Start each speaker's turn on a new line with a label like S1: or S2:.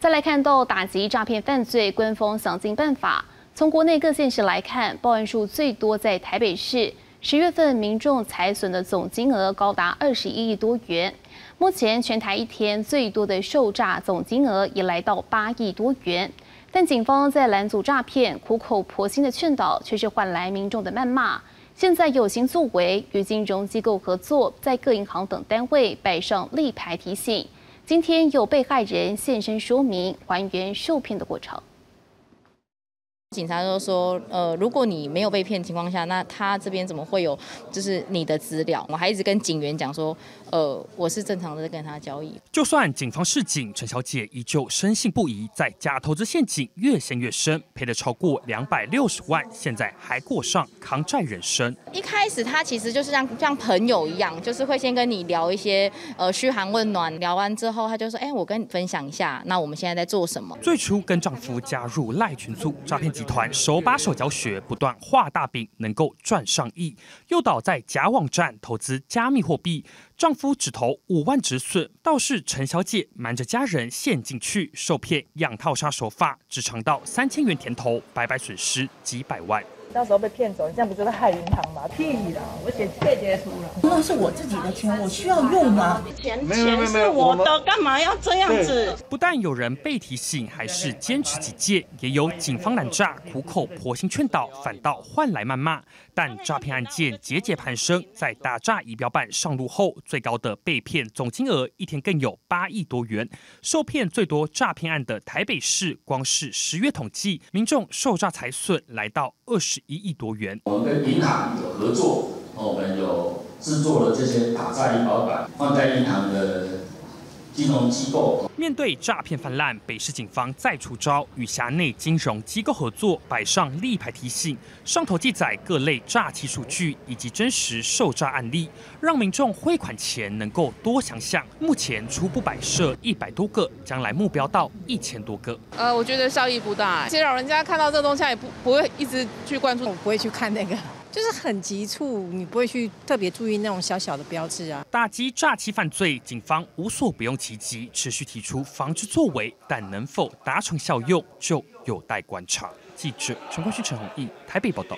S1: 再来看到打击诈骗犯罪，官方想尽办法。从国内各县市来看，报案数最多在台北市，十月份民众财损的总金额高达二十一亿多元。目前全台一天最多的受诈总金额也来到八亿多元。但警方在拦阻诈骗、苦口婆心的劝导，却是换来民众的谩骂。现在有心作为，与金融机构合作，在各银行等单位摆上立牌提醒。今天有被害人现身说明，还原受骗的过程。
S2: 警察都说，呃，如果你没有被骗情况下，那他这边怎么会有就是你的资料？我还一直跟警员讲说，呃，我是正常的在跟他交易。
S3: 就算警方示警，陈小姐依旧深信不疑，在假投资陷阱越陷越深，赔了超过两百六十万，现在还过上扛债人生。
S2: 一开始他其实就是像像朋友一样，就是会先跟你聊一些呃嘘寒问暖，聊完之后他就说，哎，我跟你分享一下，那我们现在在做什么？
S3: 最初跟丈夫加入赖群组诈骗。集团手把手教学，不断画大饼，能够赚上亿。诱导在假网站投资加密货币，丈夫只投五万止损，倒是陈小姐瞒着家人陷进去，受骗养套杀手法，只尝到三千元甜头，白白损失几百万。
S4: 到时候被骗走，你这样不就是害银行吗？屁啦！我写被结束了，那是我自己的钱，我需要用吗？
S5: 钱钱是我的，干嘛要这样子？
S3: 不但有人被提醒，还是坚持己见，也有警方拦诈，苦口婆心劝导，反倒换来谩骂。但诈骗案件节节攀升，在打诈仪表板上路后，最高的被骗总金额一天更有八亿多元。受骗最多诈骗案的台北市，光是十月统计，民众受诈财损来到二十。一亿多元。
S6: 我们跟银行有合作，我们有制作了这些打造银保板，放在银行的。金融机构
S3: 面对诈骗泛滥，北市警方再出招，与辖内金融机构合作，摆上立牌提醒，上头记载各类诈欺数据以及真实受诈案例，让民众汇款前能够多想想。目前初步摆设一百多个，将来目标到一千多个。
S7: 呃，我觉得效益不大，其实老人家看到这东西也不不会一直去关注，
S8: 我不会去看那个。就是很急促，你不会去特别注意那种小小的标志啊。
S3: 打击诈欺犯罪，警方无所不用其极，持续提出防治作为，但能否达成效用，就有待观察。记者陈冠勋、陈宏毅台北报道。